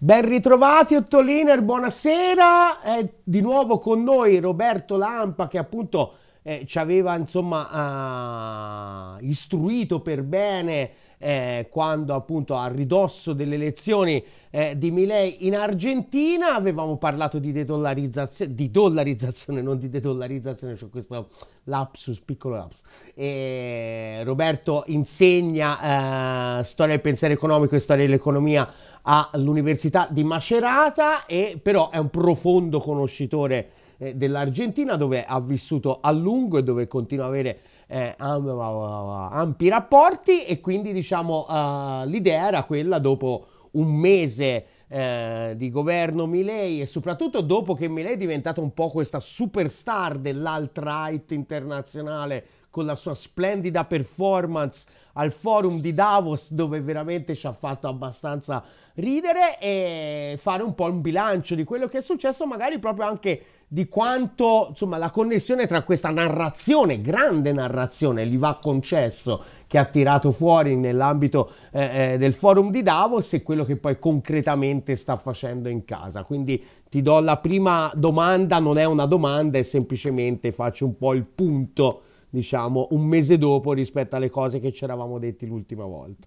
Ben ritrovati Ottoliner, buonasera. È di nuovo con noi Roberto Lampa che appunto eh, ci aveva insomma uh, istruito per bene eh, quando appunto a ridosso delle elezioni eh, di Milei in Argentina avevamo parlato di dedollarizzazione, di dollarizzazione, non di dedollarizzazione, c'è questo lapsus, piccolo lapsus. E Roberto insegna eh, storia del pensiero economico e storia dell'economia all'Università di Macerata e però è un profondo conoscitore eh, dell'Argentina dove ha vissuto a lungo e dove continua ad avere eh, ampi rapporti e quindi diciamo uh, l'idea era quella dopo un mese eh, di governo Milei e soprattutto dopo che Milei è diventato un po' questa superstar dell'alt-right internazionale con la sua splendida performance al forum di Davos dove veramente ci ha fatto abbastanza ridere e fare un po' un bilancio di quello che è successo magari proprio anche di quanto insomma la connessione tra questa narrazione, grande narrazione, gli va concesso, che ha tirato fuori nell'ambito eh, eh, del forum di Davos e quello che poi concretamente sta facendo in casa. Quindi ti do la prima domanda, non è una domanda, è semplicemente faccio un po' il punto, diciamo, un mese dopo rispetto alle cose che ci eravamo detti l'ultima volta.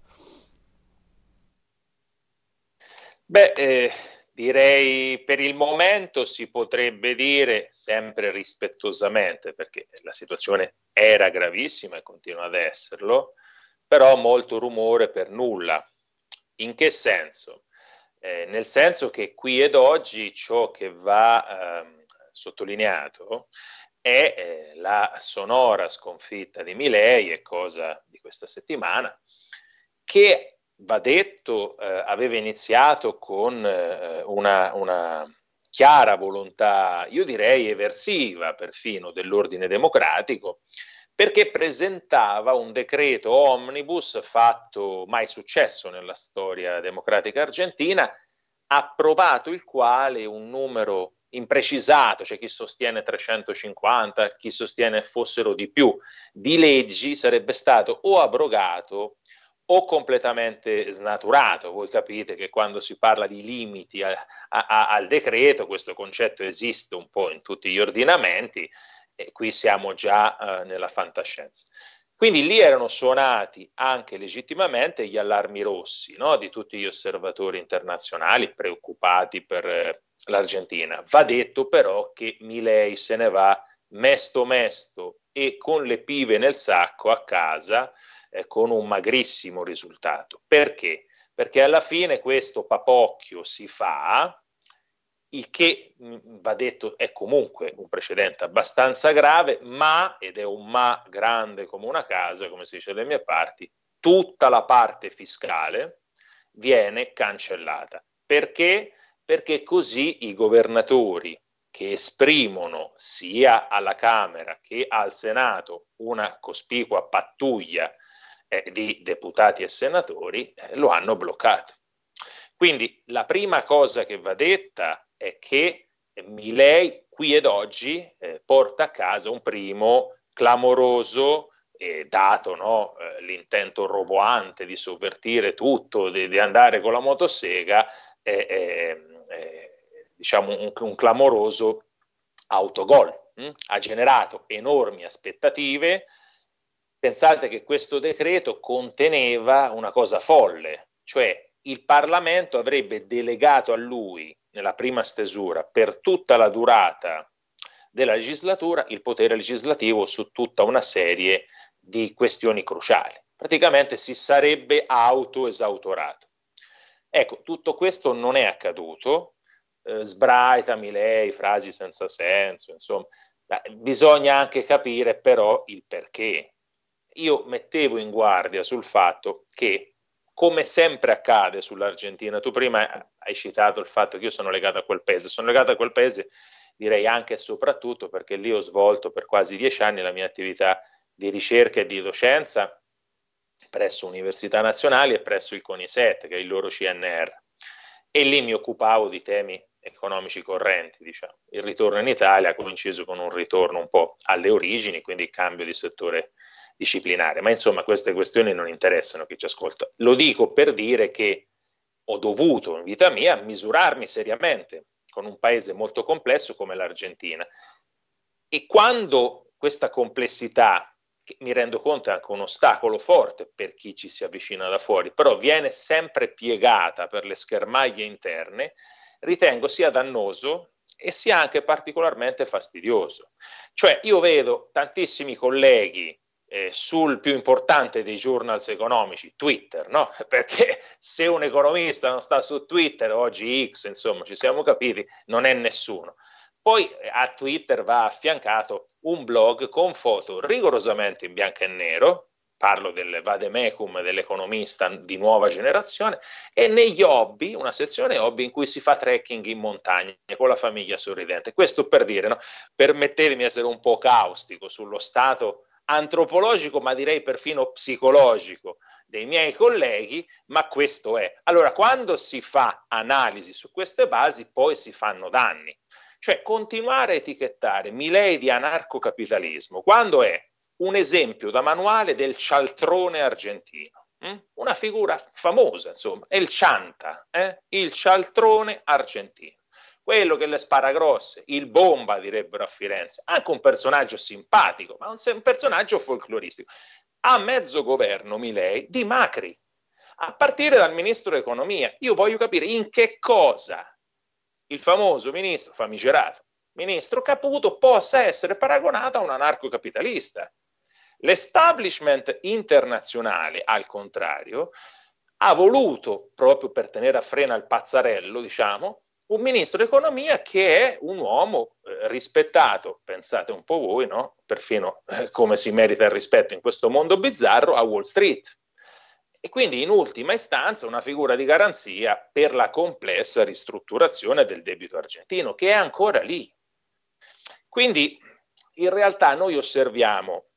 Beh, eh, Direi per il momento si potrebbe dire, sempre rispettosamente, perché la situazione era gravissima e continua ad esserlo, però molto rumore per nulla. In che senso? Eh, nel senso che qui ed oggi ciò che va eh, sottolineato è eh, la sonora sconfitta di Milei, è cosa di questa settimana, che va detto, eh, aveva iniziato con eh, una, una, chiara volontà, io direi eversiva perfino, dell'ordine democratico, perché presentava un decreto omnibus fatto mai successo nella storia democratica argentina, approvato il quale un numero imprecisato, c'è cioè chi sostiene 350, chi sostiene fossero di più, di leggi sarebbe stato o abrogato o completamente snaturato. Voi capite che quando si parla di limiti a, a, al decreto, questo concetto esiste un po' in tutti gli ordinamenti e qui siamo già uh, nella fantascienza. Quindi lì erano suonati anche legittimamente gli allarmi rossi no? di tutti gli osservatori internazionali preoccupati per eh, l'Argentina. Va detto però che Milei se ne va mesto mesto e con le pive nel sacco a casa eh, con un magrissimo risultato. Perché? Perché alla fine questo papocchio si fa, il che mm, va detto è comunque un precedente abbastanza grave, ma, ed è un ma grande come una casa, come si dice dalle mie parti, tutta la parte fiscale viene cancellata. Perché? Perché così i governatori che esprimono sia alla Camera che al Senato una cospicua pattuglia eh, di deputati e senatori eh, lo hanno bloccato. Quindi la prima cosa che va detta è che Milei qui ed oggi eh, porta a casa un primo clamoroso eh, dato no, eh, l'intento roboante di sovvertire tutto, di, di andare con la motosega, eh, diciamo un, un, clamoroso autogol. Hm? Ha generato enormi aspettative, Pensate che questo decreto conteneva una cosa folle, cioè il Parlamento avrebbe delegato a lui, nella prima stesura, per tutta la durata della legislatura, il potere legislativo su tutta una serie di questioni cruciali. Praticamente si sarebbe autoesautorato. Ecco, tutto questo non è accaduto, eh, sbraitami lei, frasi senza senso, insomma, bisogna anche capire però il perché. Io mettevo in guardia sul fatto che, come sempre accade sull'Argentina, tu prima hai citato il fatto che io sono legato a quel paese, sono legato a quel paese direi anche e soprattutto perché lì ho svolto per quasi dieci anni la mia attività di ricerca e di docenza presso università nazionali e presso il CONISET, che è il loro CNR. E lì mi occupavo di temi economici correnti, diciamo. Il ritorno in Italia ha coinciso con un ritorno un po' alle origini, quindi il cambio di settore disciplinare, ma insomma queste questioni non interessano chi ci ascolta. Lo dico per dire che ho dovuto in vita mia misurarmi seriamente con un paese molto complesso come l'Argentina. E quando questa complessità, che mi rendo conto è anche un ostacolo forte per chi ci si avvicina da fuori, però viene sempre piegata per le schermaglie interne, ritengo sia dannoso e sia anche particolarmente fastidioso. Cioè io vedo tantissimi colleghi eh, sul più importante dei journals economici, Twitter, no? Perché se un economista non sta su Twitter, oggi X, insomma, ci siamo capiti, non è nessuno. Poi eh, a Twitter va affiancato un blog con foto rigorosamente in bianco e nero, parlo del vademecum dell'economista di nuova generazione, e negli hobby, una sezione hobby in cui si fa trekking in montagna con la famiglia sorridente. Questo per dire, no? permettetemi di essere un po' caustico sullo stato antropologico, ma direi perfino psicologico dei miei colleghi, ma questo è. Allora, quando si fa analisi su queste basi, poi si fanno danni. Cioè, continuare a etichettare Milei di anarcocapitalismo, quando è un esempio da manuale del cialtrone argentino. Hm? Una figura famosa, insomma, è il Cianta, eh? il cialtrone argentino. Quello che le spara grosse, il bomba direbbero a Firenze, anche un personaggio simpatico, ma un, un personaggio folcloristico. A mezzo governo Milei di Macri, a partire dal ministro dell'economia. Io voglio capire in che cosa il famoso ministro famigerato, ministro Caputo, possa essere paragonato a un anarcocapitalista. L'establishment internazionale, al contrario, ha voluto, proprio per tenere a freno il pazzarello, diciamo, un ministro d'economia che è un uomo eh, rispettato, pensate un po' voi, no? perfino eh, come si merita il rispetto in questo mondo bizzarro, a Wall Street. E quindi in ultima istanza una figura di garanzia per la complessa ristrutturazione del debito argentino, che è ancora lì. Quindi in realtà noi osserviamo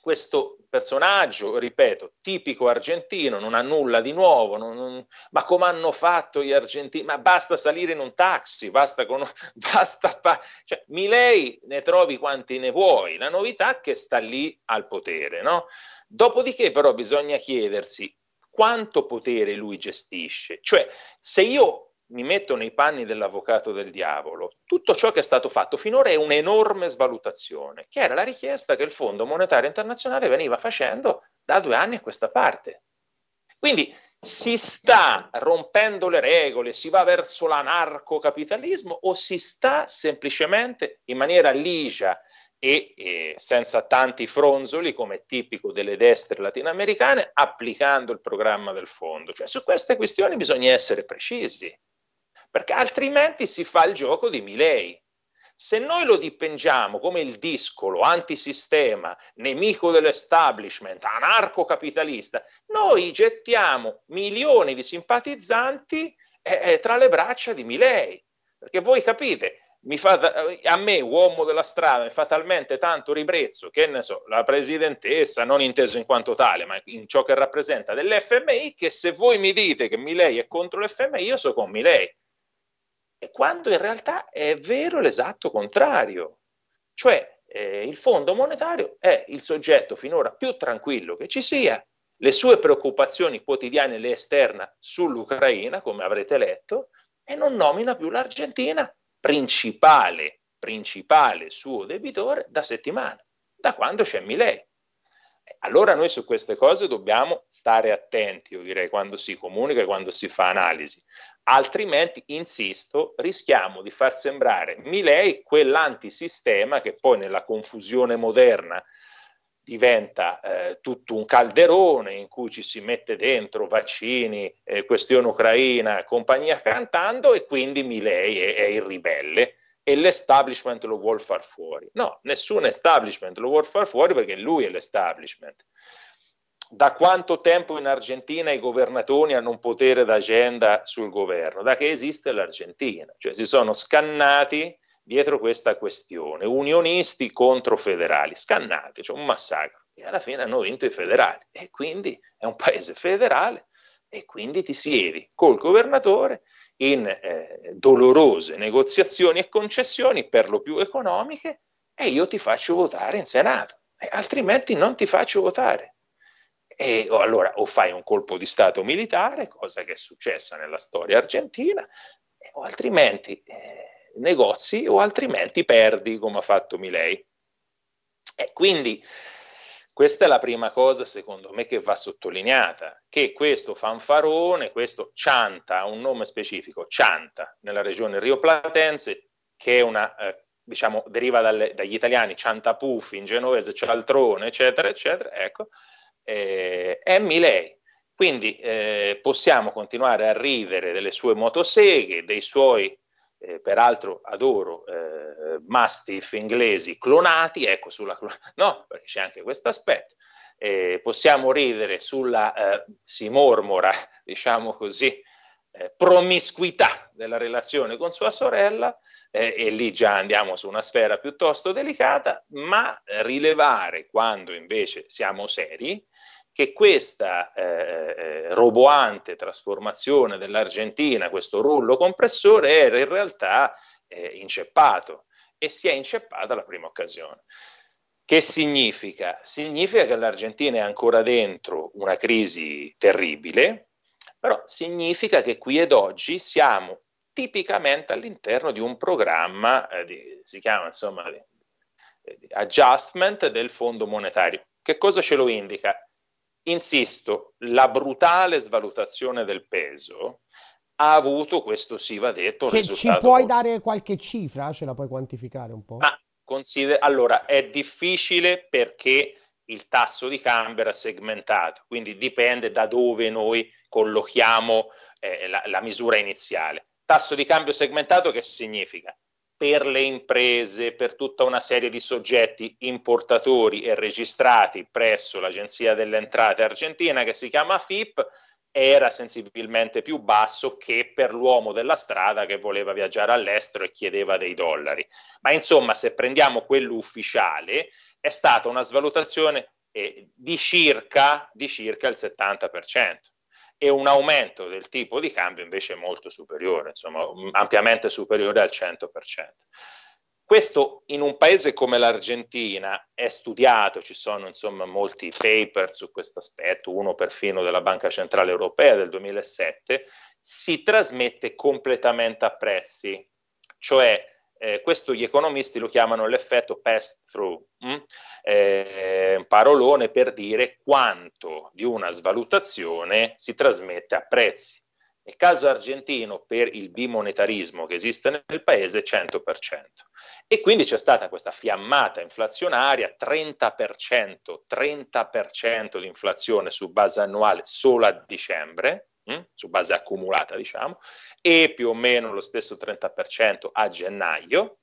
questo personaggio, ripeto, tipico argentino, non ha nulla di nuovo, non, non, ma come hanno fatto gli argentini? Ma basta salire in un taxi, basta, con, basta pa- cioè, Milei ne trovi quanti ne vuoi, la novità è che sta lì al potere, no? Dopodiché però bisogna chiedersi quanto potere lui gestisce, cioè se io mi metto nei panni dell'avvocato del diavolo, tutto ciò che è stato fatto finora è un'enorme svalutazione, che era la richiesta che il Fondo Monetario Internazionale veniva facendo da due anni a questa parte. Quindi si sta rompendo le regole, si va verso l'anarcocapitalismo o si sta semplicemente in maniera ligia e, e senza tanti fronzoli come tipico delle destre latinoamericane applicando il programma del fondo. Cioè su queste questioni bisogna essere precisi perché altrimenti si fa il gioco di Milei. Se noi lo dipingiamo come il discolo antisistema, nemico dell'establishment, anarcocapitalista, noi gettiamo milioni di simpatizzanti eh, eh tra le braccia di Milei. Perché voi capite, fa, a me, uomo della strada, mi fa talmente tanto ribrezzo che ne so, la presidentessa, non inteso in quanto tale, ma in ciò che rappresenta dell'FMI, che se voi mi dite che Milei è contro l'FMI, io so con Milei. Quando in realtà è vero l'esatto contrario. Cioè eh, il Fondo monetario è il soggetto finora più tranquillo che ci sia, le sue preoccupazioni quotidiane le esterna sull'Ucraina, come avrete letto, e non nomina più l'Argentina principale, principale suo debitore da settimane, da quando c'è Milei. Allora noi su queste cose dobbiamo stare attenti, io direi, quando si comunica e quando si fa analisi, altrimenti, insisto, rischiamo di far sembrare Milei quell'antisistema che poi nella confusione moderna diventa eh, tutto un calderone in cui ci si mette dentro vaccini, eh, questione ucraina, compagnia cantando e quindi Milei è, è il ribelle e l'establishment lo vuol far fuori. No, nessun establishment lo vuol far fuori perché lui è l'establishment da quanto tempo in Argentina i governatori hanno un potere d'agenda sul governo? Da che esiste l'Argentina, cioè si sono scannati dietro questa questione, unionisti contro federali, scannati, cioè un massacro, e alla fine hanno vinto i federali e quindi è un paese federale e quindi ti siedi col governatore in eh, dolorose negoziazioni e concessioni per lo più economiche e io ti faccio votare in Senato, altrimenti non ti faccio votare. E o allora o fai un colpo di Stato militare, cosa che è successa nella storia argentina, o altrimenti eh, negozi o altrimenti perdi come ha fatto Milei. E quindi questa è la prima cosa, secondo me, che va sottolineata, che questo fanfarone, questo Cianta, ha un nome specifico, Cianta, nella regione rioplatense, che è una, eh, diciamo, deriva dalle, dagli italiani Ciantapuffi, in genovese Cialtrone, eccetera, eccetera, ecco, eh, è Milei. Quindi eh, possiamo continuare a ridere delle sue motoseghe, dei suoi eh, peraltro adoro eh, mastiff inglesi clonati, ecco sulla no, perché c'è anche questo aspetto. Eh, possiamo ridere sulla, eh, si mormora, diciamo così, eh, promiscuità della relazione con sua sorella, eh, e lì già andiamo su una sfera piuttosto delicata, ma rilevare quando invece siamo seri, che questa eh, eh, roboante trasformazione dell'Argentina, questo rullo compressore, era in realtà eh, inceppato e si è inceppato alla prima occasione. Che significa? Significa che l'Argentina è ancora dentro una crisi terribile, però significa che qui ed oggi siamo tipicamente all'interno di un programma, eh, di, si chiama insomma di, di adjustment del Fondo monetario. Che cosa ce lo indica? Insisto, la brutale svalutazione del peso ha avuto, questo sì va detto, risultato... Ci puoi dare qualche cifra? Ce la puoi quantificare un po'? Ma consider- allora, è difficile perché il tasso di cambio era segmentato, quindi dipende da dove noi collochiamo eh, la, la misura iniziale. Tasso di cambio segmentato che significa? Per le imprese, per tutta una serie di soggetti importatori e registrati presso l'Agenzia delle Entrate argentina che si chiama FIP, era sensibilmente più basso che per l'uomo della strada che voleva viaggiare all'estero e chiedeva dei dollari. Ma insomma, se prendiamo quello ufficiale, è stata una svalutazione eh, di, circa, di circa il 70% e un aumento del tipo di cambio invece molto superiore, insomma ampiamente superiore al 100%. Questo in un paese come l'Argentina è studiato, ci sono insomma molti paper su questo aspetto, uno perfino della Banca Centrale Europea del 2007, si trasmette completamente a prezzi, cioè eh, questo gli economisti lo chiamano l'effetto pass-through, mm? eh, parolone per dire quanto di una svalutazione si trasmette a prezzi. Nel caso argentino, per il bimonetarismo che esiste nel paese, 100%. E quindi c'è stata questa fiammata inflazionaria, 30%, 30% di inflazione su base annuale solo a dicembre, Mm? su base accumulata diciamo, e più o meno lo stesso 30% a gennaio,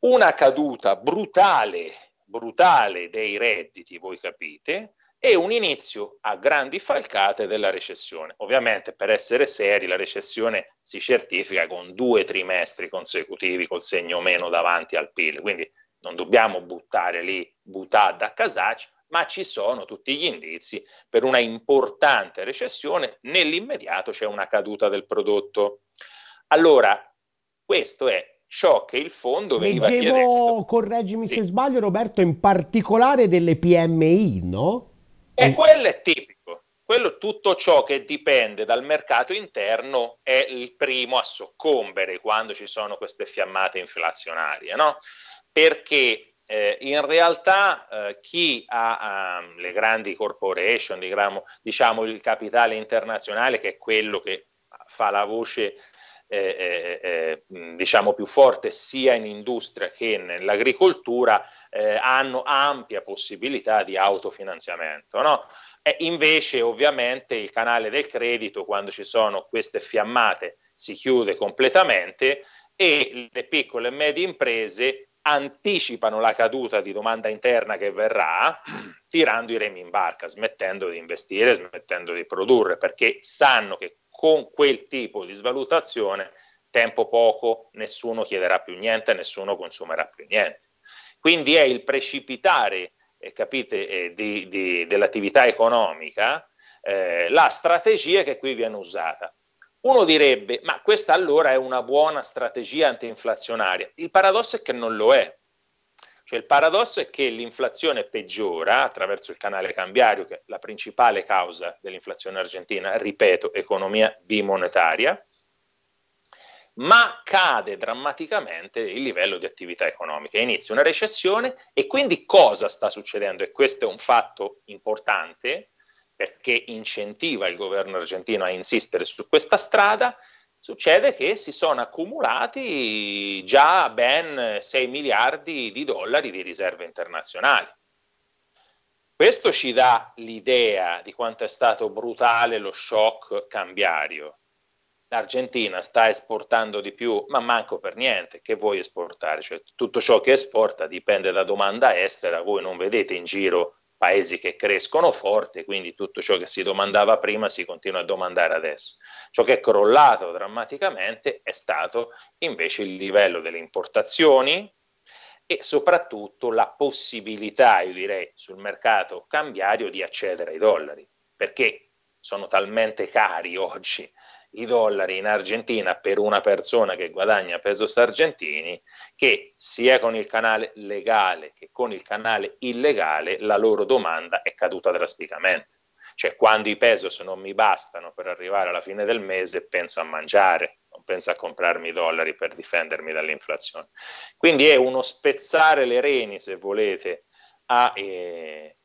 una caduta brutale, brutale dei redditi, voi capite, e un inizio a grandi falcate della recessione. Ovviamente per essere seri la recessione si certifica con due trimestri consecutivi col segno meno davanti al PIL, quindi non dobbiamo buttare lì buttata a casaccio, ma ci sono tutti gli indizi per una importante recessione, nell'immediato c'è una caduta del prodotto. Allora, questo è ciò che il fondo veniva Leggevo, chiedendo. correggimi sì. se sbaglio Roberto, in particolare delle PMI, no? E quello è tipico. Quello, tutto ciò che dipende dal mercato interno è il primo a soccombere quando ci sono queste fiammate inflazionarie, no? Perché eh, in realtà eh, chi ha um, le grandi corporation, diciamo, diciamo, il capitale internazionale, che è quello che fa la voce eh, eh, eh diciamo più forte sia in industria che nell'agricoltura, eh, hanno ampia possibilità di autofinanziamento. No? E invece ovviamente il canale del credito, quando ci sono queste fiammate, si chiude completamente e le piccole e medie imprese anticipano la caduta di domanda interna che verrà tirando i remi in barca, smettendo di investire, smettendo di produrre, perché sanno che con quel tipo di svalutazione tempo poco nessuno chiederà più niente, nessuno consumerà più niente. Quindi è il precipitare, eh, capite, eh, di, di, dell'attività economica eh, la strategia che qui viene usata. Uno direbbe, ma questa allora è una buona strategia antinflazionaria. Il paradosso è che non lo è. Cioè il paradosso è che l'inflazione peggiora attraverso il canale cambiario, che è la principale causa dell'inflazione argentina, ripeto, economia bimonetaria, ma cade drammaticamente il livello di attività economica. Inizia una recessione e quindi cosa sta succedendo? E questo è un fatto importante perché incentiva il governo argentino a insistere su questa strada, succede che si sono accumulati già ben 6 miliardi di dollari di riserve internazionali. Questo ci dà l'idea di quanto è stato brutale lo shock cambiario. L'Argentina sta esportando di più, ma manco per niente. Che vuoi esportare? Cioè, tutto ciò che esporta dipende da domanda estera. Voi non vedete in giro paesi che crescono forte, quindi tutto ciò che si domandava prima si continua a domandare adesso. Ciò che è crollato drammaticamente è stato invece il livello delle importazioni e soprattutto la possibilità, io direi, sul mercato cambiario di accedere ai dollari, perché sono talmente cari oggi i dollari in Argentina per una persona che guadagna pesos argentini che sia con il canale legale che con il canale illegale la loro domanda è caduta drasticamente. Cioè quando i pesos non mi bastano per arrivare alla fine del mese penso a mangiare, non penso a comprarmi i dollari per difendermi dall'inflazione. Quindi è uno spezzare le reni, se volete, ai eh,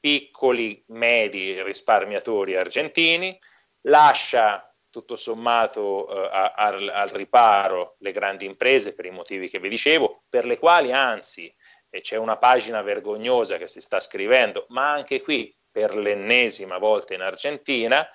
piccoli, medi risparmiatori argentini, lascia tutto sommato eh, al, al, riparo le grandi imprese per i motivi che vi dicevo, per le quali anzi eh, c'è una pagina vergognosa che si sta scrivendo, ma anche qui per l'ennesima volta in Argentina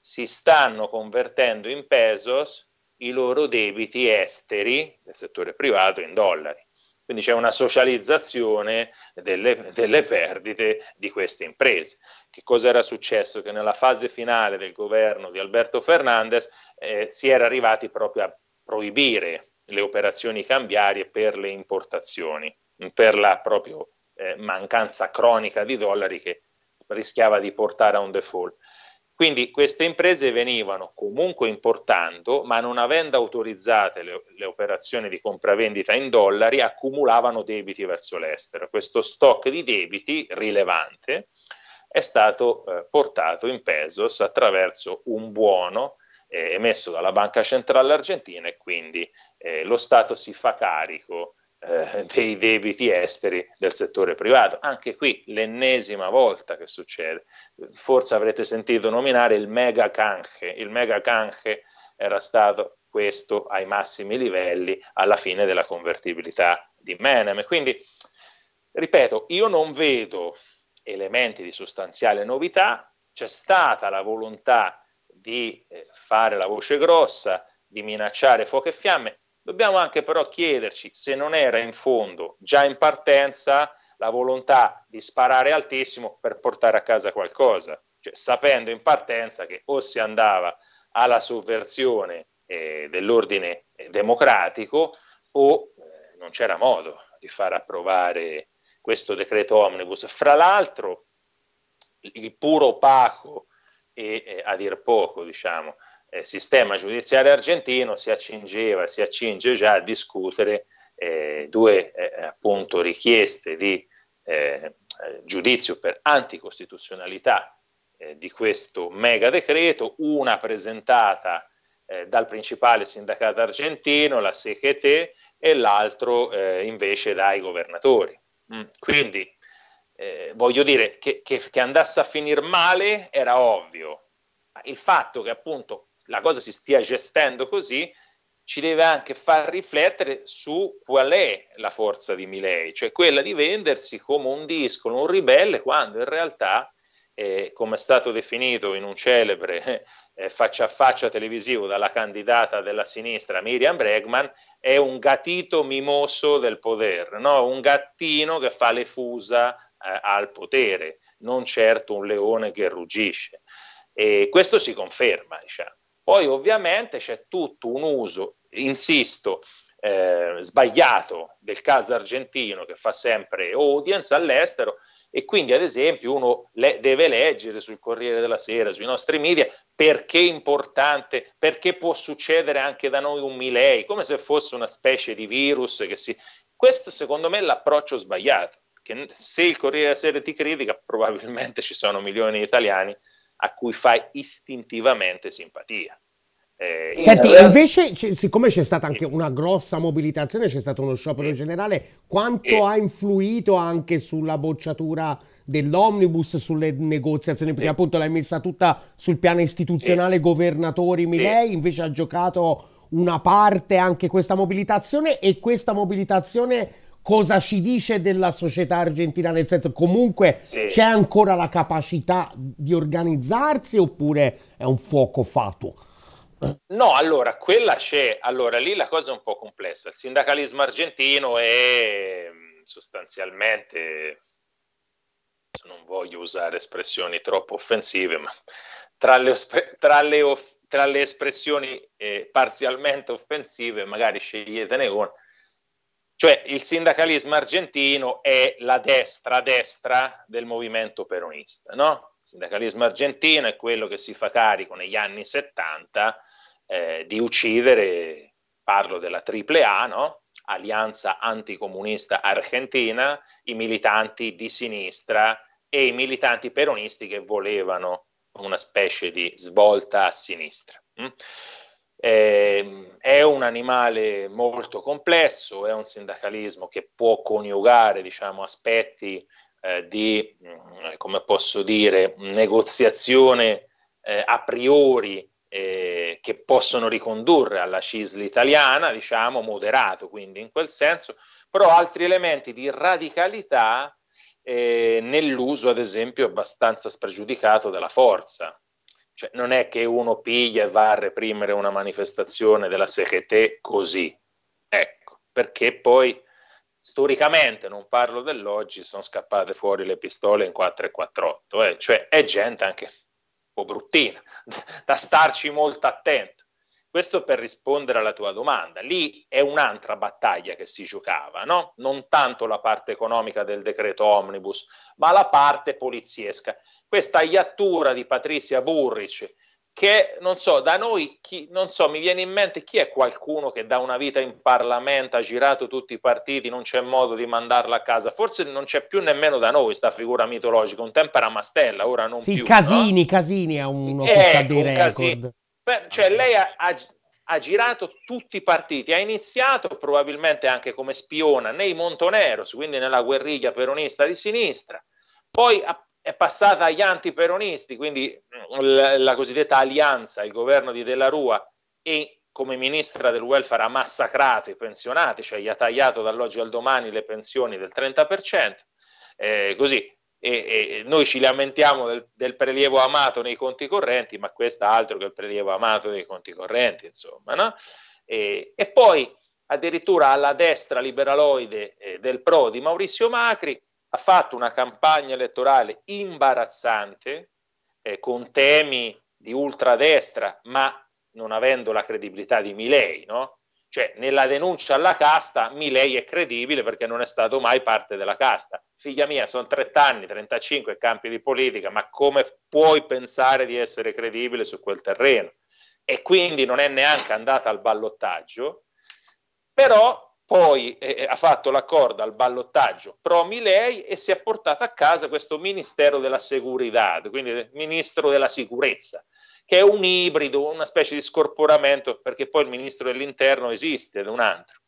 si stanno convertendo in pesos i loro debiti esteri del settore privato in dollari. Quindi c'è una socializzazione delle, delle, perdite di queste imprese. Che cosa era successo? Che nella fase finale del governo di Alberto Fernandez eh, si era arrivati proprio a proibire le operazioni cambiarie per le importazioni, per la proprio eh, mancanza cronica di dollari che rischiava di portare a un default. Quindi queste imprese venivano comunque importando, ma non avendo autorizzate le, le, operazioni di compravendita in dollari, accumulavano debiti verso l'estero. Questo stock di debiti rilevante è stato eh, portato in pesos attraverso un buono eh, emesso dalla Banca Centrale Argentina e quindi eh, lo Stato si fa carico eh, dei debiti esteri del settore privato. Anche qui l'ennesima volta che succede. Forse avrete sentito nominare il mega canche. Il mega canche era stato questo ai massimi livelli alla fine della convertibilità di Menem. Quindi, ripeto, io non vedo elementi di sostanziale novità, c'è stata la volontà di eh, fare la voce grossa, di minacciare fuoco e fiamme, Dobbiamo anche però chiederci se non era in fondo, già in partenza, la volontà di sparare altissimo per portare a casa qualcosa, cioè sapendo in partenza che o si andava alla sovversione eh, dell'ordine democratico o eh, non c'era modo di far approvare questo decreto omnibus. Fra l'altro, il puro opaco e eh, a dir poco, diciamo, eh, sistema giudiziario argentino si accingeva, si accinge già a discutere eh, due eh, appunto richieste di eh, giudizio per anticostituzionalità eh, di questo mega decreto, una presentata eh, dal principale sindacato argentino, la CGT, e l'altro invece dai governatori. Mm. Quindi voglio dire che, che, che andasse a finire male era ovvio, il fatto che appunto la cosa si stia gestendo così, ci deve anche far riflettere su qual è la forza di Milei, cioè quella di vendersi come un discolo, un ribelle, quando in realtà, eh, come è stato definito in un celebre eh, faccia a faccia televisivo dalla candidata della sinistra Miriam Bregman, è un gatito mimoso del potere, no? un gattino che fa le fusa eh, al potere, non certo un leone che ruggisce. E questo si conferma, diciamo. Poi ovviamente c'è tutto un uso, insisto, eh, sbagliato del caso argentino che fa sempre audience all'estero e quindi ad esempio uno le- deve leggere sul Corriere della Sera, sui nostri media, perché è importante, perché può succedere anche da noi un Milei, come se fosse una specie di virus che si... Questo secondo me è l'approccio sbagliato, che se il Corriere della Sera ti critica, probabilmente ci sono milioni di italiani a cui fai istintivamente simpatia. Eh, Senti, in invece, c- siccome c'è stata anche una grossa mobilitazione, c'è stato uno sciopero generale, quanto ha influito anche sulla bocciatura dell'omnibus, sulle negoziazioni? Perché appunto l'hai messa tutta sul piano istituzionale, governatori, Milei, invece ha giocato una parte anche questa mobilitazione e questa mobilitazione cosa ci dice della società argentina? Nel senso, comunque sì. c'è ancora la capacità di organizzarsi oppure è un fuoco fatuo? No, allora, quella c'è. Allora, lì la cosa è un po' complessa. Il sindacalismo argentino è mm, sostanzialmente, non voglio usare espressioni troppo offensive, ma tra le, tra le, tra le espressioni eh, parzialmente offensive, magari sceglietene una. Cioè, il sindacalismo argentino è la destra destra del movimento peronista, no? Il sindacalismo argentino è quello che si fa carico negli anni 70 eh, di uccidere, parlo della AAA, no? Alleanza Anticomunista Argentina, i militanti di sinistra e i militanti peronisti che volevano una specie di svolta a sinistra. Eh, è un animale molto complesso, è un sindacalismo che può coniugare diciamo, aspetti eh, di, mm, come posso dire, negoziazione eh, a priori eh, che possono ricondurre alla CISL italiana, diciamo moderato quindi in quel senso, però altri elementi di radicalità eh, nell'uso, ad esempio, abbastanza spregiudicato della forza. Cioè, non è che uno piglia e va a reprimere una manifestazione della CGT così, ecco, perché poi storicamente, non parlo dell'oggi, sono scappate fuori le pistole in 4 e 48, eh? cioè è gente anche po' bruttina, da starci molto attento. Questo per rispondere alla tua domanda. Lì è un'altra battaglia che si giocava, no? non tanto la parte economica del decreto omnibus, ma la parte poliziesca. Questa iattura di Patrizia Burric, che non so, da noi, chi, non so, mi viene in mente chi è qualcuno che da una vita in Parlamento ha girato tutti i partiti, non c'è modo di mandarla a casa, forse non c'è più nemmeno da noi sta figura mitologica, un tempo era Mastella, ora non sì, più. Casini, no? Casini è uno che ecco, dei record. Beh, cioè lei ha, ha, ha, girato tutti i partiti, ha iniziato probabilmente anche come spiona nei Montoneros, quindi nella guerriglia peronista di sinistra, poi è passata agli antiperonisti, quindi mm, la, la cosiddetta alleanza, il governo di Della Rua e come ministra del welfare ha massacrato i pensionati, cioè gli ha tagliato dall'oggi al domani le pensioni del 30%, eh, così. E, e, noi ci lamentiamo del, del, prelievo amato nei conti correnti, ma questo altro che il prelievo amato nei conti correnti, insomma, no? e, e, poi addirittura alla destra liberaloide eh, del PRO di Maurizio Macri ha fatto una campagna elettorale imbarazzante eh, con temi di ultradestra, ma non avendo la credibilità di Milei, no? Cioè, nella denuncia alla casta, Milei è credibile perché non è stato mai parte della casta. Figlia mia, sono 30 anni, 35 campi di politica, ma come puoi pensare di essere credibile su quel terreno? E quindi non è neanche andata al ballottaggio, però poi eh, ha fatto l'accordo al ballottaggio pro Milei e si è portato a casa questo Ministero della Segurità, quindi Ministro della Sicurezza, che è un ibrido, una specie di scorporamento, perché poi il Ministro dell'Interno esiste ed è un altro.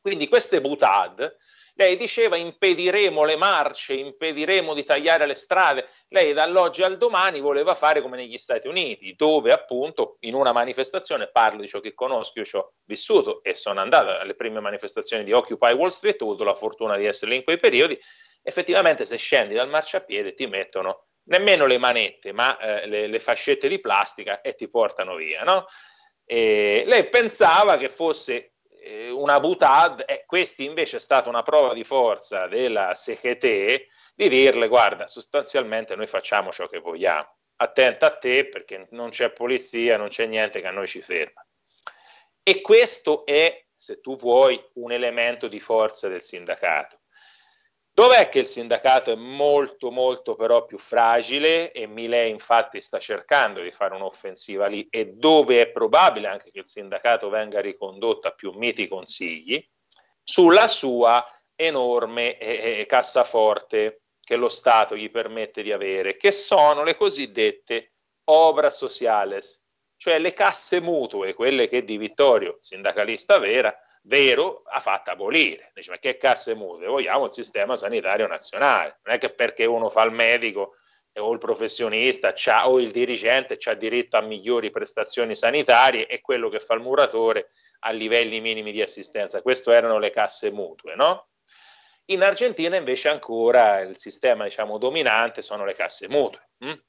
Quindi queste butad lei diceva impediremo le marce, impediremo di tagliare le strade. Lei dall'oggi al domani voleva fare come negli Stati Uniti, dove appunto in una manifestazione, parlo di ciò che conosco, io ci ho vissuto e sono andato alle prime manifestazioni di Occupy Wall Street, ho avuto la fortuna di essere in quei periodi, effettivamente se scendi dal marciapiede ti mettono nemmeno le manette, ma eh, le, le, fascette di plastica e ti portano via. No? Lei pensava che fosse eh, una butad, e questa invece è stata una prova di forza della CGT di dirle guarda, sostanzialmente noi facciamo ciò che vogliamo, attenta a te perché non c'è polizia, non c'è niente che a noi ci ferma. E questo è, se tu vuoi, un elemento di forza del sindacato. Dov'è che il sindacato è molto, molto però più fragile? E Milei infatti sta cercando di fare un'offensiva lì. E dove è probabile anche che il sindacato venga ricondotto a più miti consigli, sulla sua enorme eh, cassaforte che lo Stato gli permette di avere, che sono le cosiddette obras sociales, cioè le casse mutue, quelle che Di Vittorio, sindacalista vera, vero, ha fatto abolire. Dice, ma che casse mutue? Vogliamo il sistema sanitario nazionale. Non è che perché uno fa il medico o il professionista o il dirigente ha diritto a migliori prestazioni sanitarie e quello che fa il muratore a livelli minimi di assistenza. Queste erano le casse mutue, no? In Argentina invece ancora il sistema diciamo, dominante sono le casse mutue. Hm?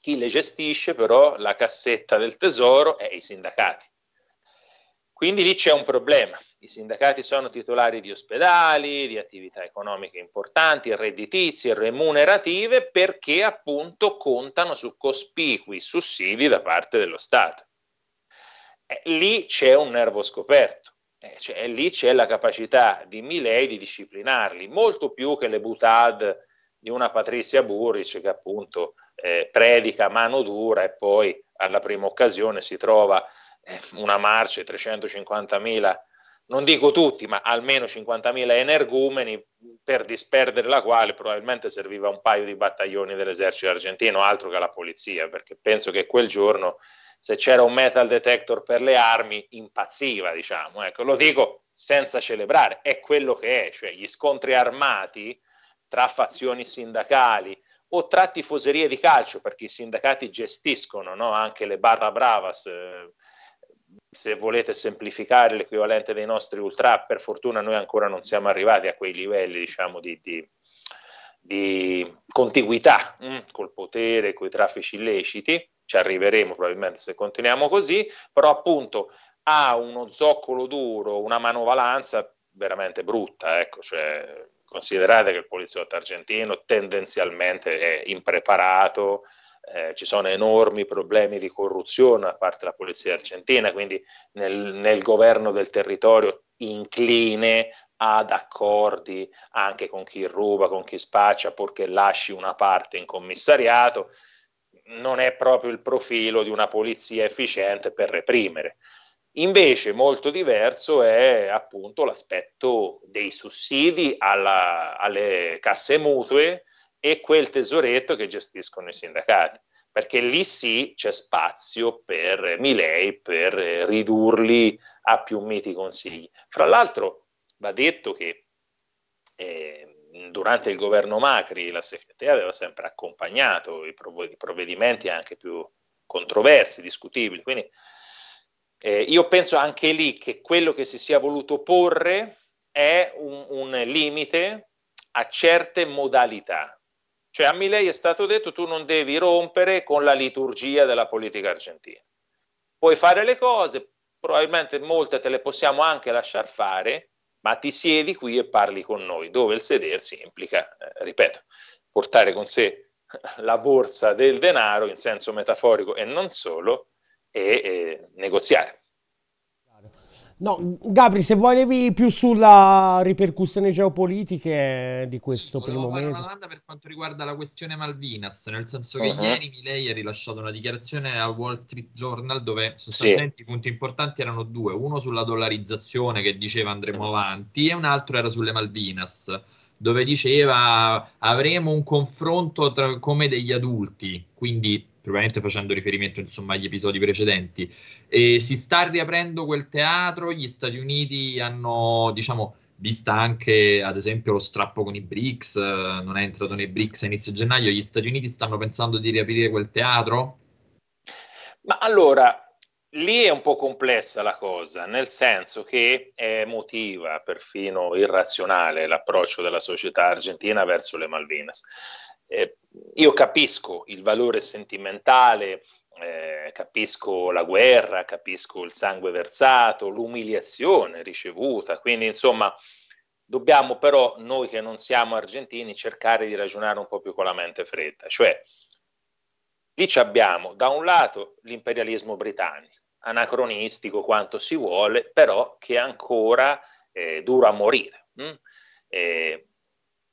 Chi le gestisce però la cassetta del tesoro è i sindacati. Quindi lì c'è un problema. I sindacati sono titolari di ospedali, di attività economiche importanti, redditizie, remunerative, perché appunto contano su cospicui sussidi da parte dello Stato. Eh, lì c'è un nervo scoperto. Eh, cioè, lì c'è la capacità di Milei di disciplinarli, molto più che le butad di una Patrizia Burric che appunto eh, predica mano dura e poi alla prima occasione si trova eh, una marcia di 350.000, non dico tutti, ma almeno 50.000 energumeni per disperdere la quale probabilmente serviva un paio di battaglioni dell'esercito argentino, altro che la polizia, perché penso che quel giorno se c'era un metal detector per le armi impazziva, diciamo, ecco, lo dico senza celebrare, è quello che è, cioè gli scontri armati tra fazioni sindacali o tra tifoserie di calcio, perché i sindacati gestiscono no? anche le barra bravas, eh, se volete semplificare l'equivalente dei nostri ultra, per fortuna noi ancora non siamo arrivati a quei livelli diciamo, di, di, di contiguità mh, mm, col potere, con i traffici illeciti, ci arriveremo probabilmente se continuiamo così, però appunto ha uno zoccolo duro, una manovalanza veramente brutta, ecco, cioè, considerate che il poliziotto argentino tendenzialmente è impreparato, eh, ci sono enormi problemi di corruzione da parte della polizia argentina, quindi nel, nel governo del territorio incline ad accordi anche con chi ruba, con chi spaccia, purché lasci una parte in commissariato non è proprio il profilo di una polizia efficiente per reprimere. Invece molto diverso è appunto l'aspetto dei sussidi alla, alle casse mutue e quel tesoretto che gestiscono i sindacati, perché lì sì c'è spazio per Milei per ridurli a più miti consigli. Fra l'altro va detto che eh, durante il governo Macri la segreteria aveva sempre accompagnato i provvedimenti anche più controversi, discutibili. Quindi eh, io penso anche lì che quello che si sia voluto porre è un, un limite a certe modalità. Cioè a Milei è stato detto tu non devi rompere con la liturgia della politica argentina. Puoi fare le cose, probabilmente molte te le possiamo anche lasciar fare, ma ti siedi qui e parli con noi, dove il sedersi implica, eh, ripeto, portare con sé la borsa del denaro in senso metaforico e non solo, e, e negoziare. No, Gabri, se volevi più sulla ripercussione geopolitiche di questo sì, primo fare mese. una domanda per quanto riguarda la questione Malvinas, nel senso che uh-huh. ieri Milei ha rilasciato una dichiarazione al Wall Street Journal dove sostanzialmente sì. i punti importanti erano due, uno sulla dollarizzazione che diceva andremo avanti e un altro era sulle Malvinas dove diceva avremo un confronto tra, come degli adulti, quindi probabilmente facendo riferimento insomma agli episodi precedenti. E si sta riaprendo quel teatro, gli Stati Uniti hanno, diciamo, vista anche ad esempio lo strappo con i BRICS, non è entrato nei BRICS a inizio gennaio, gli Stati Uniti stanno pensando di riaprire quel teatro? Ma allora, lì è un po' complessa la cosa, nel senso che è emotiva, perfino irrazionale, l'approccio della società argentina verso le Malvinas. Eh, io capisco il valore sentimentale, eh, capisco la guerra, capisco il sangue versato, l'umiliazione ricevuta, quindi insomma dobbiamo però noi che non siamo argentini cercare di ragionare un po' più con la mente fredda, cioè lì abbiamo da un lato l'imperialismo britannico, anacronistico quanto si vuole, però che ancora eh, dura a morire. Hm? Eh,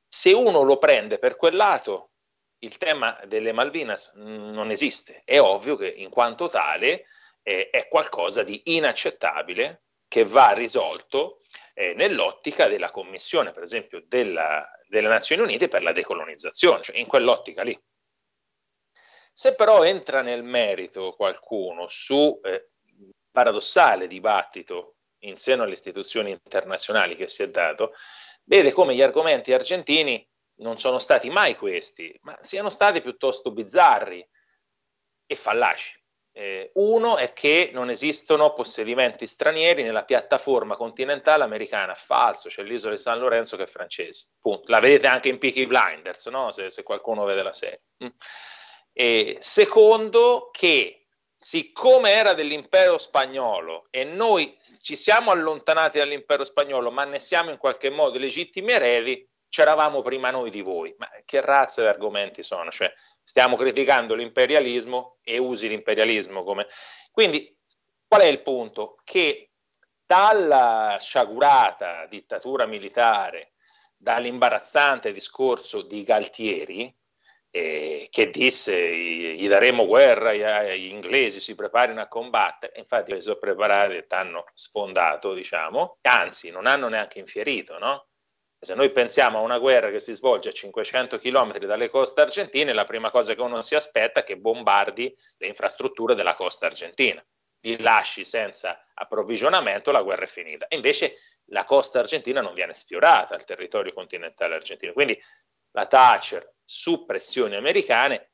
se uno lo prende per quel lato, il tema delle Malvinas non esiste. È ovvio che in quanto tale eh, è qualcosa di inaccettabile che va risolto eh, nell'ottica della Commissione, per esempio, della, delle Nazioni Unite per la decolonizzazione, cioè in quell'ottica lì. Se però entra nel merito qualcuno su eh, paradossale dibattito in seno alle istituzioni internazionali che si è dato, vede come gli argomenti argentini non sono stati mai questi, ma siano stati piuttosto bizzarri e fallaci. Eh, uno è che non esistono possedimenti stranieri nella piattaforma continentale americana, falso, c'è l'isola di San Lorenzo che è francese, punto. La vedete anche in Peaky Blinders, no? se, se, qualcuno vede la serie. Mm. E secondo che siccome era dell'impero spagnolo e noi ci siamo allontanati dall'impero spagnolo, ma ne siamo in qualche modo legittimi eredi, c'eravamo prima noi di voi. Ma che razza di argomenti sono? Cioè, stiamo criticando l'imperialismo e usi l'imperialismo come... Quindi, qual è il punto? Che dalla sciagurata dittatura militare, dall'imbarazzante discorso di Galtieri, eh, che disse gli daremo guerra, gli inglesi si preparino a combattere, infatti si sono preparati e hanno sfondato, diciamo, anzi non hanno neanche infierito, no? Se noi pensiamo a una guerra che si svolge a 500 km dalle coste argentine, la prima cosa che uno si aspetta è che bombardi le infrastrutture della costa argentina, li lasci senza approvvigionamento, la guerra è finita. invece la costa argentina non viene sfiorata, il territorio continentale argentino. Quindi la Thatcher su pressioni americane,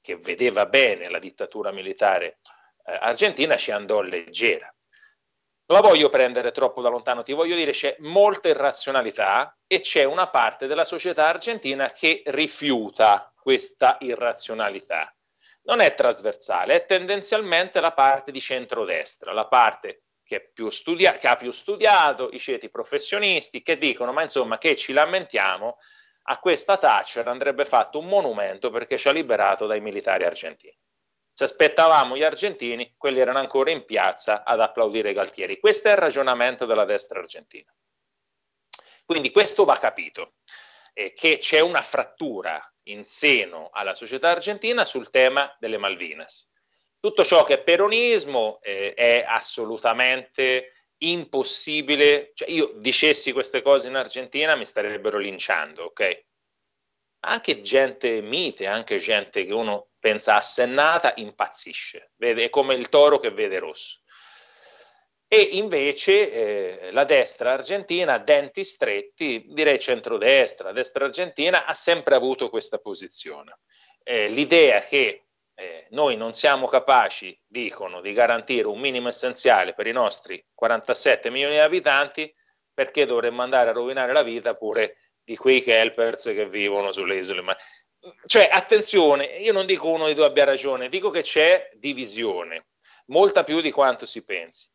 che vedeva bene la dittatura militare eh, argentina, ci andò leggera. Non la voglio prendere troppo da lontano, ti voglio dire c'è molta irrazionalità e c'è una parte della società argentina che rifiuta questa irrazionalità. Non è trasversale, è tendenzialmente la parte di centrodestra, la parte che, studia- che ha più studiato, i ceti professionisti, che dicono ma insomma che ci lamentiamo a questa Thatcher andrebbe fatto un monumento perché ci ha liberato dai militari argentini. Se aspettavamo gli argentini, quelli erano ancora in piazza ad applaudire Galtieri. Questo è il ragionamento della destra argentina. Quindi questo va capito, eh, che c'è una frattura in seno alla società argentina sul tema delle Malvinas. Tutto ciò che è peronismo eh, è assolutamente impossibile, cioè io dicessi queste cose in Argentina mi starebbero linciando, ok? Anche gente mite, anche gente che uno pensa assennata, impazzisce, vede, è come il toro che vede rosso. E invece eh, la destra argentina, denti stretti, direi centrodestra, destra argentina, ha sempre avuto questa posizione. Eh, l'idea che eh, noi non siamo capaci, dicono, di garantire un minimo essenziale per i nostri 47 milioni di abitanti, perché dovremmo andare a rovinare la vita pure di quei helpers che vivono sulle isole. Ma, cioè, attenzione, io non dico uno di due abbia ragione, dico che c'è divisione, molta più di quanto si pensi.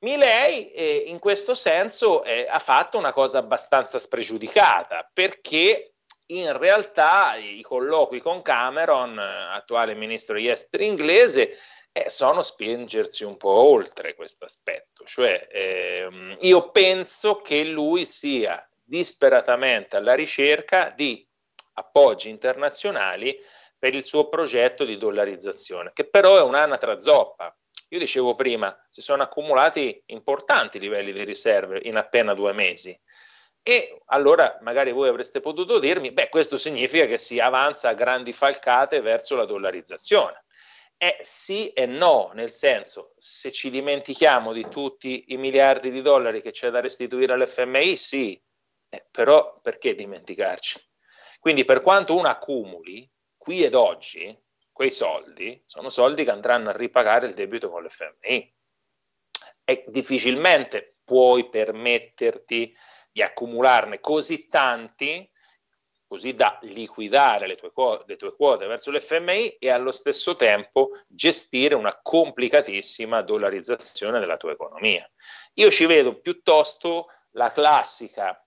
Milei eh, in questo senso eh, ha fatto una cosa abbastanza spregiudicata perché in realtà i colloqui con Cameron, attuale ministro degli esteri inglese, eh, sono spingersi un po' oltre questo aspetto. Cioè, ehm, io penso che lui sia disperatamente alla ricerca di appoggi internazionali per il suo progetto di dollarizzazione, che però è un'anatra zoppa. Io dicevo prima, si sono accumulati importanti livelli di riserve in appena due mesi e allora magari voi avreste potuto dirmi, beh, questo significa che si avanza a grandi falcate verso la dollarizzazione. Eh sì e no, nel senso, se ci dimentichiamo di tutti i miliardi di dollari che c'è da restituire all'FMI, sì, eh, però perché dimenticarci? Quindi per quanto uno accumuli, qui ed oggi, quei soldi sono soldi che andranno a ripagare il debito con l'FMI. E difficilmente puoi permetterti di accumularne così tanti così da liquidare le tue, quote, le tue quote verso l'FMI e allo stesso tempo gestire una complicatissima dollarizzazione della tua economia. Io ci vedo piuttosto la classica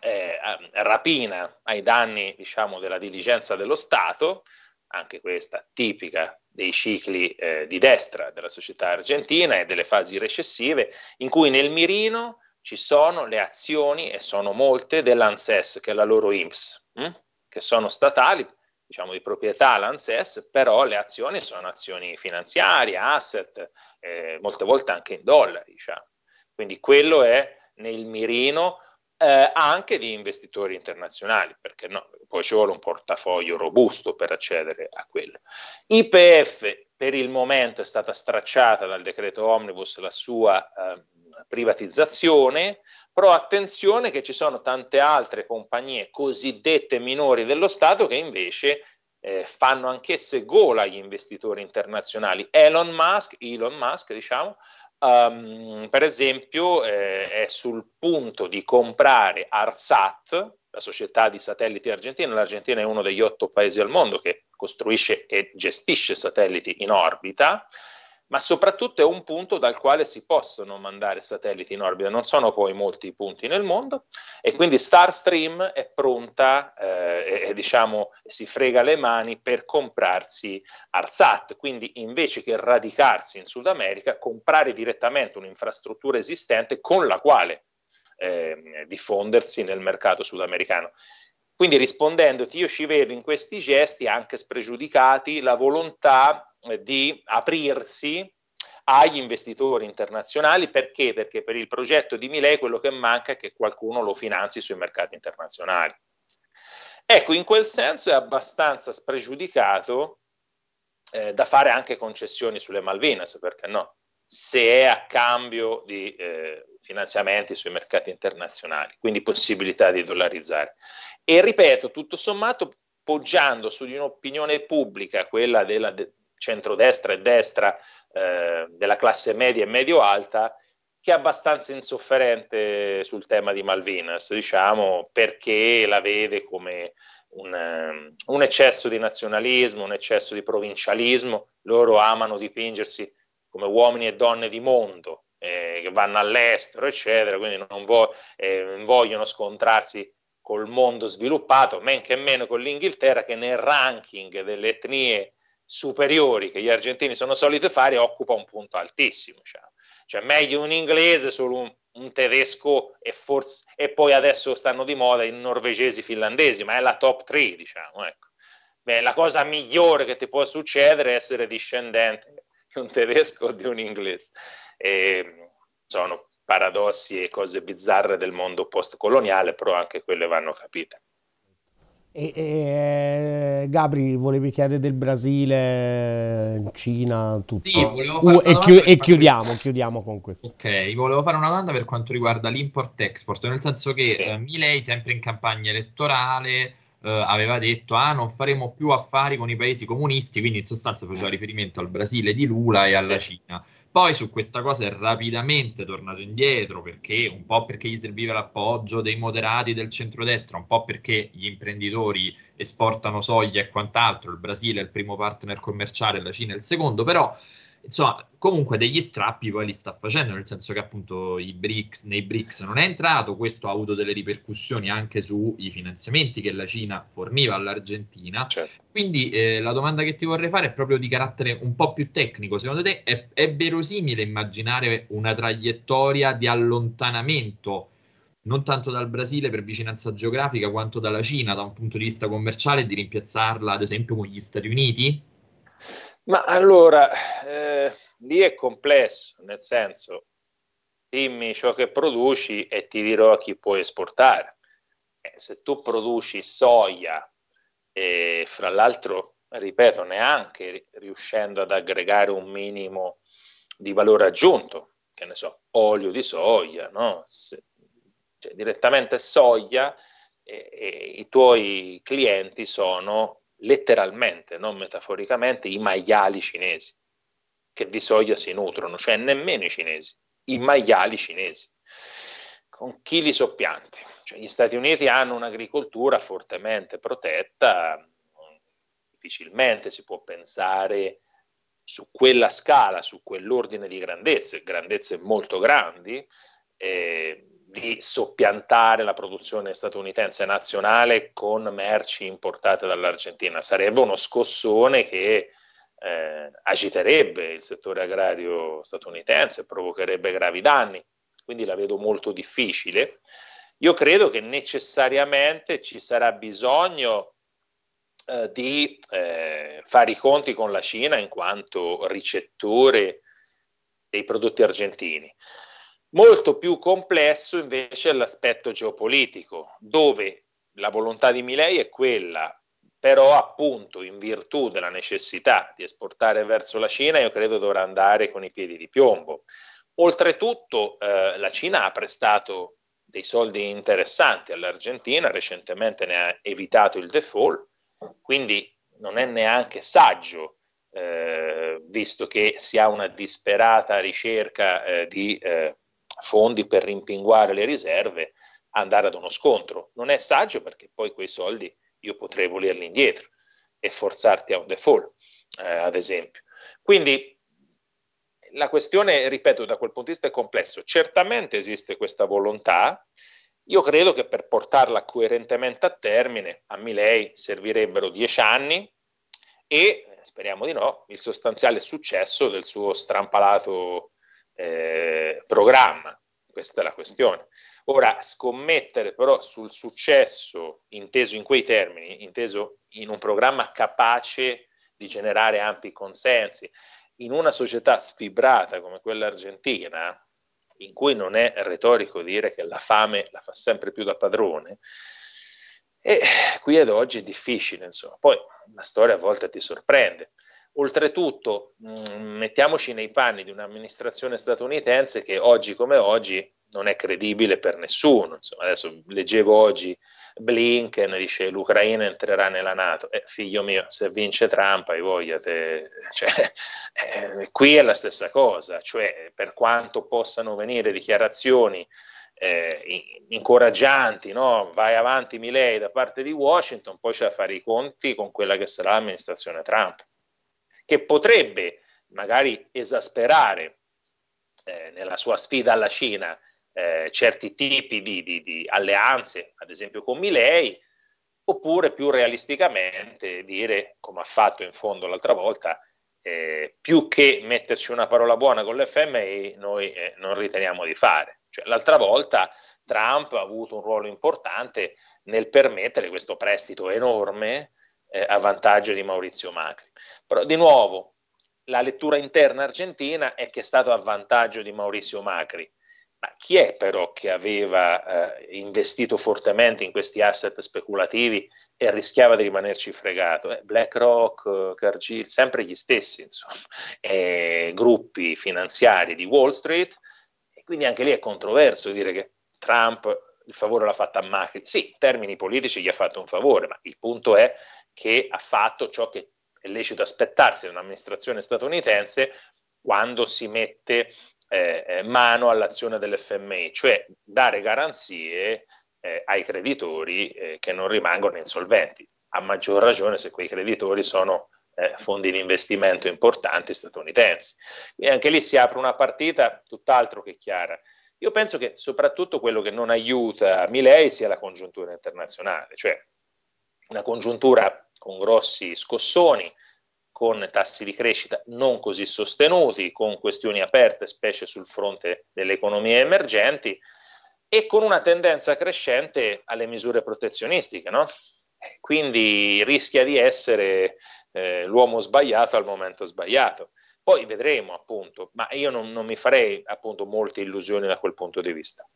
eh, rapina ai danni diciamo, della diligenza dello Stato, anche questa tipica dei cicli eh, di destra della società argentina e delle fasi recessive, in cui nel mirino ci sono le azioni, e sono molte, dell'ANSES, che è la loro IMSS, hm? che sono statali, diciamo di proprietà l'ANSES, però le azioni sono azioni finanziarie, asset, eh, molte volte anche in dollari. Diciamo. Quindi quello è nel mirino eh, anche di investitori internazionali, perché no, poi ci vuole un portafoglio robusto per accedere a quello. IPF per il momento è stata stracciata dal decreto Omnibus la sua eh, privatizzazione, però attenzione che ci sono tante altre compagnie cosiddette minori dello Stato che invece eh, fanno anch'esse gola agli investitori internazionali. Elon Musk, Elon Musk diciamo, um, per esempio eh, è sul punto di comprare Arsat, la società di satelliti argentina. L'Argentina è uno degli otto paesi al mondo che costruisce e gestisce satelliti in orbita ma soprattutto è un punto dal quale si possono mandare satelliti in orbita. Non sono poi molti i punti nel mondo e quindi Starstream è pronta eh, e diciamo si frega le mani per comprarsi Arsat, quindi invece che radicarsi in Sud America, comprare direttamente un'infrastruttura esistente con la quale eh, diffondersi nel mercato sudamericano. Quindi rispondendoti, io ci vedo in questi gesti anche spregiudicati la volontà di aprirsi agli investitori internazionali perché? Perché per il progetto di Milei quello che manca è che qualcuno lo finanzi sui mercati internazionali. Ecco, in quel senso è abbastanza spregiudicato eh, da fare anche concessioni sulle Malvinas, perché no? Se è a cambio di eh, finanziamenti sui mercati internazionali, quindi possibilità di dollarizzare. E ripeto, tutto sommato, poggiando su di un'opinione pubblica, quella della de- centrodestra e destra, eh, della classe media e medio-alta, che è abbastanza insofferente sul tema di Malvinas, diciamo, perché la vede come un, un, eccesso di nazionalismo, un eccesso di provincialismo. Loro amano dipingersi come uomini e donne di mondo, eh, che vanno all'estero, eccetera, quindi non vo- eh, vogliono scontrarsi col mondo sviluppato, men che meno con l'Inghilterra che nel ranking delle etnie superiori che gli argentini sono soliti fare occupa un punto altissimo. Cioè, cioè meglio un inglese, solo un, un tedesco e, forse, e poi adesso stanno di moda i norvegesi finlandesi, ma è la top 3, diciamo. Ecco. Beh, la cosa migliore che ti può succedere è essere discendente di un tedesco o di un inglese. E sono paradossi e cose bizzarre del mondo postcoloniale, però anche quelle vanno capite. E, e, Gabri, volevi chiedere del Brasile, Cina, tutto. Sì, uh, e, chi- e chiudiamo, chiudiamo con questo. Ok, volevo fare una domanda per quanto riguarda l'import-export, nel senso che sì. eh, Milei, sempre in campagna elettorale, eh, aveva detto ah non faremo più affari con i paesi comunisti, quindi in sostanza faceva riferimento al Brasile di Lula e alla sì. Cina. Poi su questa cosa è rapidamente tornato indietro perché un po' perché gli serviva l'appoggio dei moderati del centrodestra, un po' perché gli imprenditori esportano soia e quant'altro, il Brasile è il primo partner commerciale, la Cina è il secondo, però insomma, comunque degli strappi poi li sta facendo, nel senso che appunto BRICS, nei BRICS non è entrato, questo ha avuto delle ripercussioni anche sui finanziamenti che la Cina forniva all'Argentina. Certo. Quindi eh, la domanda che ti vorrei fare è proprio di carattere un po' più tecnico. Secondo te è, è verosimile immaginare una traiettoria di allontanamento? non tanto dal Brasile per vicinanza geografica quanto dalla Cina da un punto di vista commerciale di rimpiazzarla ad esempio con gli Stati Uniti? Ma allora, eh, lì è complesso, nel senso, dimmi ciò che produci e ti dirò a chi puoi esportare. Eh, se tu produci soia e fra l'altro, ripeto, neanche riuscendo ad aggregare un minimo di valore aggiunto, che ne so, olio di soia, no? Se, cioè, direttamente soia e, e i tuoi clienti sono letteralmente, non metaforicamente, i maiali cinesi, che di soia si nutrono, cioè nemmeno i cinesi, i maiali cinesi, con chi li soppianti. Cioè, gli Stati Uniti hanno un'agricoltura fortemente protetta, difficilmente si può pensare su quella scala, su quell'ordine di grandezze, grandezze molto grandi, eh, di soppiantare la produzione statunitense nazionale con merci importate dall'Argentina. Sarebbe uno scossone che eh, agiterebbe il settore agrario statunitense, provocherebbe gravi danni, quindi la vedo molto difficile. Io credo che necessariamente ci sarà bisogno eh, di eh, fare i conti con la Cina in quanto ricettore dei prodotti argentini Molto più complesso invece è l'aspetto geopolitico, dove la volontà di Milei è quella, però appunto in virtù della necessità di esportare verso la Cina, io credo dovrà andare con i piedi di piombo. Oltretutto eh, la Cina ha prestato dei soldi interessanti all'Argentina, recentemente ne ha evitato il default, quindi non è neanche saggio, eh, visto che si ha una disperata ricerca eh, di eh, fondi per rimpinguare le riserve, andare ad uno scontro. Non è saggio perché poi quei soldi io potrei volerli indietro e forzarti a un default, eh, ad esempio. Quindi la questione, ripeto, da quel punto di vista è complesso. Certamente esiste questa volontà. Io credo che per portarla coerentemente a termine, a Milei servirebbero dieci anni e, speriamo di no, il sostanziale successo del suo strampalato eh, programma. Questa è la questione. Ora, scommettere però sul successo inteso in quei termini, inteso in un programma capace di generare ampi consensi, in una società sfibrata come quella argentina, in cui non è retorico dire che la fame la fa sempre più da padrone, e qui ad oggi è difficile, insomma. Poi la storia a volte ti sorprende. Oltretutto, mh, mm, mettiamoci nei panni di un'amministrazione statunitense che oggi come oggi non è credibile per nessuno. Insomma, adesso leggevo oggi Blinken, dice l'Ucraina entrerà nella Nato. Eh, figlio mio, se vince Trump, hai voglia, te... cioè, eh, qui è la stessa cosa, cioè per quanto possano venire dichiarazioni eh, incoraggianti, no? vai avanti Milei da parte di Washington, poi c'è da fare i conti con quella che sarà l'amministrazione Trump che potrebbe magari esasperare eh, nella sua sfida alla Cina eh, certi tipi di, di, di, alleanze, ad esempio con Milei, oppure più realisticamente dire, come ha fatto in fondo l'altra volta, eh, più che metterci una parola buona con l'FMI, noi eh, non riteniamo di fare. Cioè, l'altra volta Trump ha avuto un ruolo importante nel permettere questo prestito enorme eh, a vantaggio di Maurizio Macri. Però di nuovo, la lettura interna argentina è che è stato a vantaggio di Maurizio Macri. Ma chi è però che aveva eh, investito fortemente in questi asset speculativi e rischiava di rimanerci fregato? Eh, BlackRock, Cargill, sempre gli stessi, insomma, eh, gruppi finanziari di Wall Street. E quindi anche lì è controverso dire che Trump il favore l'ha fatto a Macri. Sì, in termini politici gli ha fatto un favore, ma il punto è che ha fatto ciò che è lecito aspettarsi un'amministrazione statunitense quando si mette eh mano all'azione dell'FMI, cioè dare garanzie eh, ai creditori eh, che non rimangono insolventi, a maggior ragione se quei creditori sono eh, fondi di investimento importanti statunitensi. E anche lì si apre una partita tutt'altro che chiara. Io penso che soprattutto quello che non aiuta Milei sia la congiuntura internazionale, cioè una congiuntura con grossi scossoni, con tassi di crescita non così sostenuti, con questioni aperte, specie sul fronte delle economie emergenti, e con una tendenza crescente alle misure protezionistiche. No? Quindi rischia di essere eh, l'uomo sbagliato al momento sbagliato. Poi vedremo, appunto, ma io non, non mi farei appunto molte illusioni da quel punto di vista.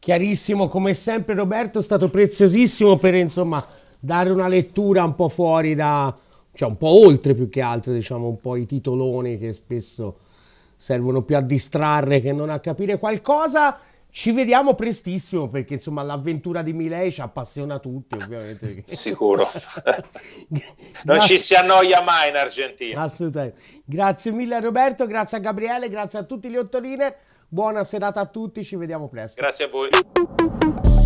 Chiarissimo, come sempre Roberto, è stato preziosissimo per insomma dare una lettura un po' fuori da, cioè un po' oltre più che altro, diciamo, un po' i titoloni che spesso servono più a distrarre che non a capire qualcosa. Ci vediamo prestissimo perché insomma l'avventura di Milei ci appassiona tutti ovviamente. Sicuro. non ci si annoia mai in Argentina. Assolutamente. Grazie mille Roberto, grazie a Gabriele, grazie a tutti gli ottoline. Buona serata a tutti, ci vediamo presto. Grazie a voi.